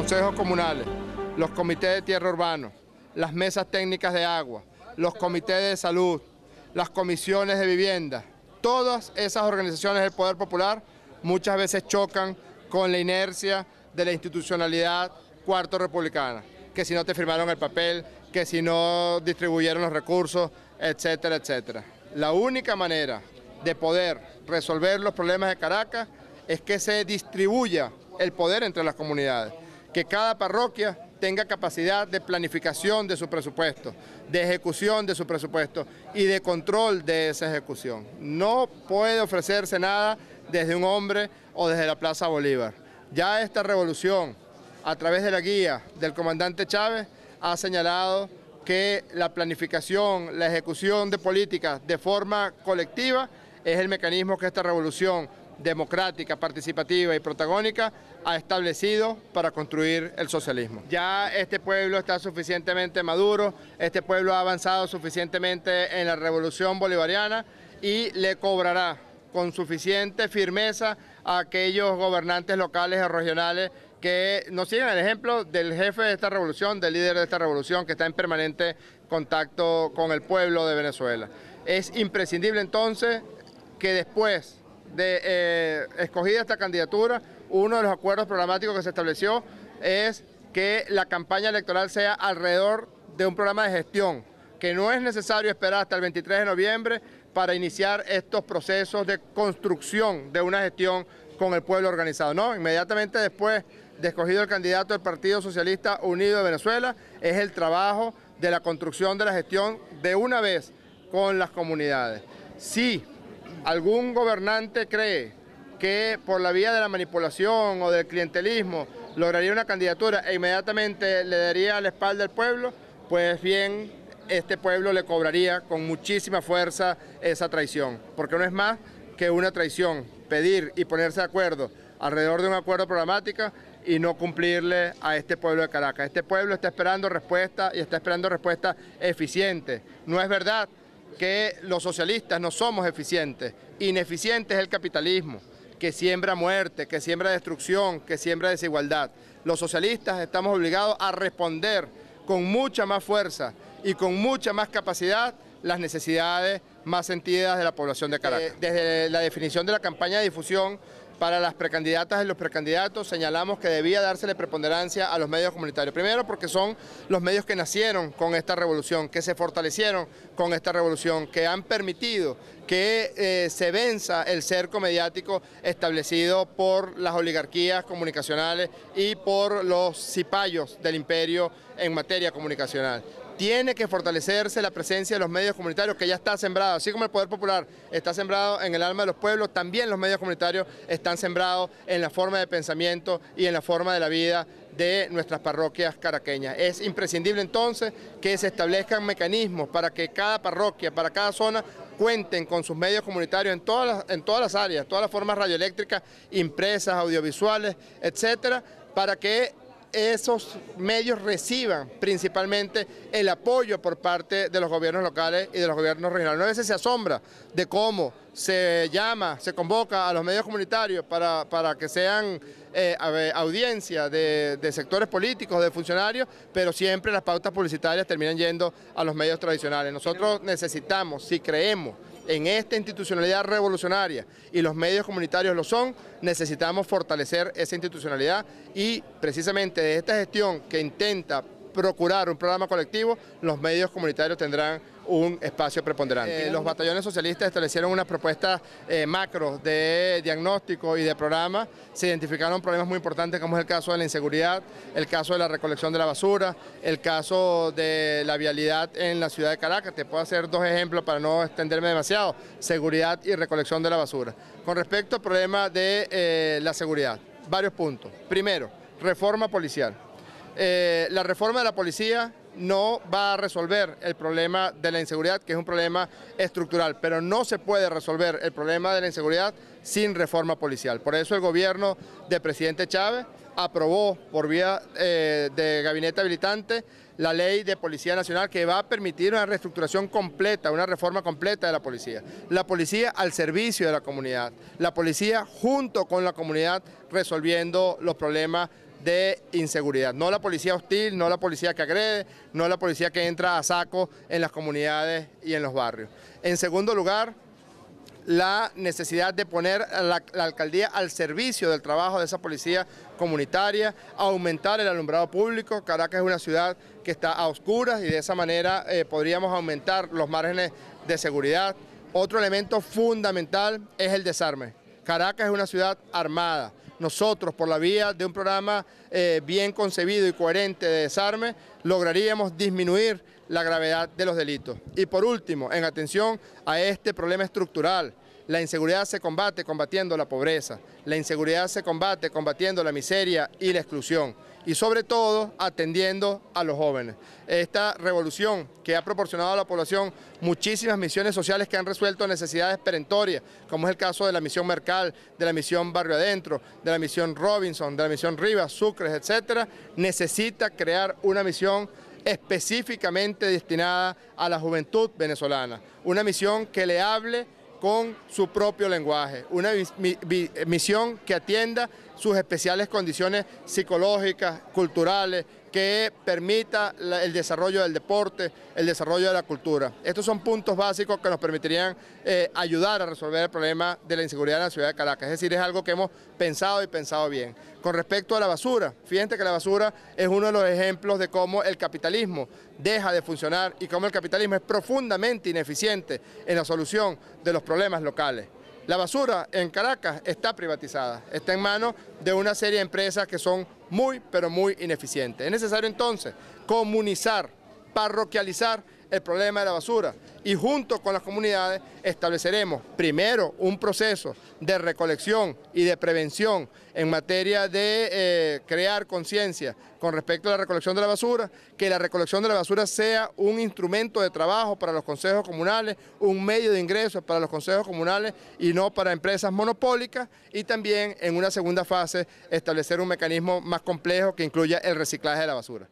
consejos comunales, los comités de tierra urbano, las mesas técnicas de agua, los comités de salud, las comisiones de vivienda, todas esas organizaciones del Poder Popular muchas veces chocan con la inercia de la institucionalidad cuarto republicana, que si no te firmaron el papel, que si no distribuyeron los recursos, etcétera, etcétera. La única manera de poder resolver los problemas de Caracas es que se distribuya el poder entre las comunidades, que cada parroquia tenga capacidad de planificación de su presupuesto, de ejecución de su presupuesto y de control de esa ejecución. No puede ofrecerse nada desde un hombre o desde la Plaza Bolívar. Ya esta revolución, a través de la guía del comandante Chávez, ha señalado que la planificación, la ejecución de políticas de forma colectiva es el mecanismo que esta revolución democrática, participativa y protagónica ha establecido para construir el socialismo. Ya este pueblo está suficientemente maduro, este pueblo ha avanzado suficientemente en la revolución bolivariana y le cobrará con suficiente firmeza a aquellos gobernantes locales o regionales que nos sigan el ejemplo del jefe de esta revolución, del líder de esta revolución, que está en permanente contacto con el pueblo de Venezuela. Es imprescindible entonces que después de eh, escogida esta candidatura, uno de los acuerdos programáticos que se estableció es que la campaña electoral sea alrededor de un programa de gestión, que no es necesario esperar hasta el 23 de noviembre para iniciar estos procesos de construcción de una gestión con el pueblo organizado. No, inmediatamente después de escogido el candidato del Partido Socialista Unido de Venezuela, es el trabajo de la construcción de la gestión de una vez con las comunidades. Si algún gobernante cree que por la vía de la manipulación o del clientelismo lograría una candidatura e inmediatamente le daría la espalda al pueblo, pues bien, este pueblo le cobraría con muchísima fuerza esa traición, porque no es más que una traición pedir y ponerse de acuerdo alrededor de un acuerdo programático y no cumplirle a este pueblo de Caracas. Este pueblo está esperando respuesta y está esperando respuesta eficiente. No es verdad que los socialistas no somos eficientes. Ineficiente es el capitalismo, que siembra muerte, que siembra destrucción, que siembra desigualdad. Los socialistas estamos obligados a responder con mucha más fuerza y con mucha más capacidad las necesidades más sentidas de la población de Caracas. Desde la definición de la campaña de difusión para las precandidatas y los precandidatos señalamos que debía dársele preponderancia a los medios comunitarios. Primero porque son los medios que nacieron con esta revolución, que se fortalecieron con esta revolución, que han permitido que eh, se venza el cerco mediático establecido por las oligarquías comunicacionales y por los cipayos del imperio en materia comunicacional tiene que fortalecerse la presencia de los medios comunitarios que ya está sembrado, así como el poder popular está sembrado en el alma de los pueblos, también los medios comunitarios están sembrados en la forma de pensamiento y en la forma de la vida de nuestras parroquias caraqueñas. Es imprescindible entonces que se establezcan mecanismos para que cada parroquia, para cada zona, cuenten con sus medios comunitarios en todas las, áreas, todas las formas radioeléctricas, impresas, audiovisuales, etcétera, para que esos medios reciban principalmente el apoyo por parte de los gobiernos locales y de los gobiernos regionales. A veces se asombra de cómo se llama, se convoca a los medios comunitarios para, que sean eh, audiencia de, de, sectores políticos, de funcionarios, pero siempre las pautas publicitarias terminan yendo a los medios tradicionales. Nosotros necesitamos, si creemos en esta institucionalidad revolucionaria y los medios comunitarios lo son, necesitamos fortalecer esa institucionalidad y precisamente de esta gestión que intenta procurar un programa colectivo, los medios comunitarios tendrán un espacio preponderante. Eh, los batallones socialistas establecieron una propuesta eh, macro de diagnóstico y de programa. Se identificaron problemas muy importantes como es el caso de la inseguridad, el caso de la recolección de la basura, el caso de la vialidad en la ciudad de Caracas. Te puedo hacer dos ejemplos para no extenderme demasiado. Seguridad y recolección de la basura. Con respecto al problema de eh, la seguridad, varios puntos. Primero, reforma policial. La reforma de la policía no va a resolver el problema de la inseguridad, que es un problema estructural, pero no se puede resolver el problema de la inseguridad sin reforma policial. Por eso el gobierno del presidente Chávez aprobó por vía eh, de gabinete habilitante la ley de Policía Nacional que va a permitir una reestructuración completa, una reforma completa de la policía. La policía al servicio de la comunidad, la policía junto con la comunidad resolviendo los problemas de inseguridad. No la policía hostil, no la policía que agrede, no la policía que entra a saco en las comunidades y en los barrios. En segundo lugar, la necesidad de poner la, alcaldía al servicio del trabajo de esa policía comunitaria, aumentar el alumbrado público. Caracas es una ciudad que está a oscuras y de esa manera eh, podríamos aumentar los márgenes de seguridad. Otro elemento fundamental es el desarme. Caracas es una ciudad armada. Nosotros, por la vía de un programa eh, bien concebido y coherente de desarme, lograríamos disminuir la gravedad de los delitos. Y por último, en atención a este problema estructural, la inseguridad se combate combatiendo la pobreza, la inseguridad se combate combatiendo la miseria y la exclusión. Y sobre todo atendiendo a los jóvenes. Esta revolución que ha proporcionado a la población muchísimas misiones sociales que han resuelto necesidades perentorias, como es el caso de la misión Mercal, de la misión Barrio Adentro, de la misión Robinson, de la misión Rivas, Sucres, etcétera, necesita crear una misión específicamente destinada a la juventud venezolana, una misión que le hable con su propio lenguaje, una misión que atienda sus especiales condiciones psicológicas, culturales, que permita el desarrollo del deporte, el desarrollo de la cultura. Estos son puntos básicos que nos permitirían eh, ayudar a resolver el problema de la inseguridad en la ciudad de Caracas. Es decir, es algo que hemos pensado y pensado bien. Con respecto a la basura, fíjense que la basura es uno de los ejemplos de cómo el capitalismo deja de funcionar y cómo el capitalismo es profundamente ineficiente en la solución de los problemas locales. La basura en Caracas está privatizada, está en manos de una serie de empresas que son muy, pero muy ineficientes. Es necesario entonces comunizar, parroquializar el problema de la basura y junto con las comunidades estableceremos primero un proceso de recolección y de prevención en materia de eh, crear conciencia con respecto a la recolección de la basura, que la recolección de la basura sea un instrumento de trabajo para los consejos comunales, un medio de ingresos para los consejos comunales y no para empresas monopólicas y también en una segunda fase establecer un mecanismo más complejo que incluya el reciclaje de la basura.